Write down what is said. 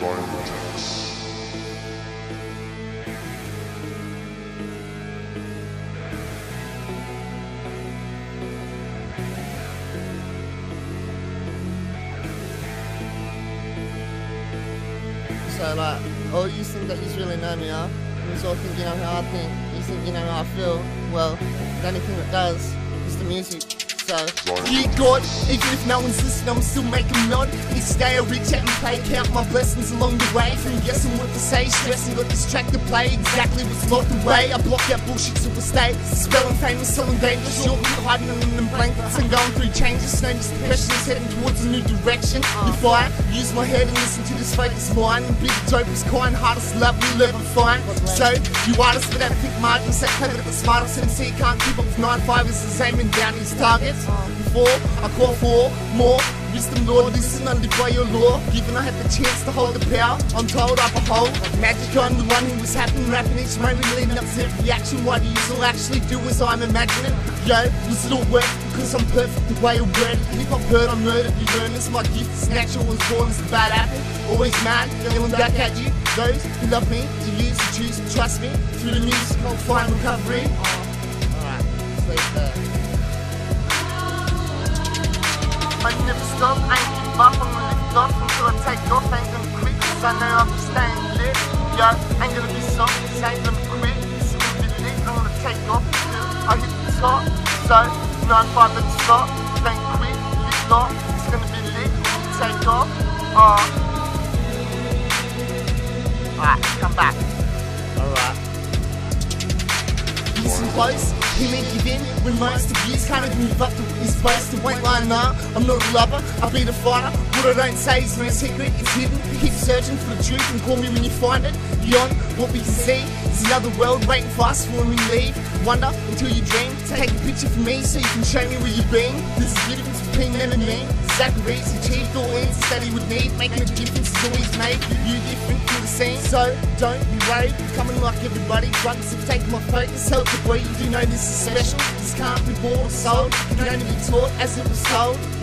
So like, all you think that you really know me, huh? You all think you know how I think. You think you know how I feel. Well, the only thing that does is the music. So, God, even if no one's listening, I'm still making nod. Each day I reach out and play, count my blessings along the way. From guessing what to say, stressing, got distracted, play exactly what's locked away. I block out bullshit, super stay. Spelling famous, selling dangerous, short, hiding in them blankets and going through changes. No just is heading towards a new direction. If I use my head and listen to this focused mind, big dope is kind, hardest love we'll ever find. So, you artists with that thick margins, that clever, the smartest MC can't keep up with 9-5 is the aiming down his targets. Before I call for more wisdom, Lord, listen, live by your law. Given I had the chance to hold the power, I'm told I behold magic. I'm the one who was happening, rapping each moment, leading up to every action. What do you will actually do as I'm imagining. Yo, was it all work? Because I'm perfect the way I word it. Hip hop heard, I'm murdered. You learn this, my gift is natural, was born as a bad apple. Always mad, yelling back at you. Those who love me, to use, to choose, to trust me. Through the music, I'll find recovery. Oh, alright, sleep there. Up, I'm gonna quit, cause I'm gonna be soft, I'm gonna take off I hit the top. So, 9-5 at the stop, don't quit, lift off. It's gonna be lit, take off. Alright, come back. Listen close, he may give in when most of yous can't even move up to you're supposed to. Wait line nah, I'm not a lover, I'll be the fighter. What I don't say is no secret, it's hidden. Keep searching for the truth and call me when you find it. Beyond what we can see is another world waiting for us for when we leave. Wonder until you dream. Take a picture for me so you can show me where you've been. This is difference between them and me. Zachary's achieved all answers that he would need. Making a difference is always made. You different scene. So don't be worried. Coming like everybody. Drugs have taken my focus. Help the boy. You do know this is special. This can't be bought or sold. It can only be taught as it was told.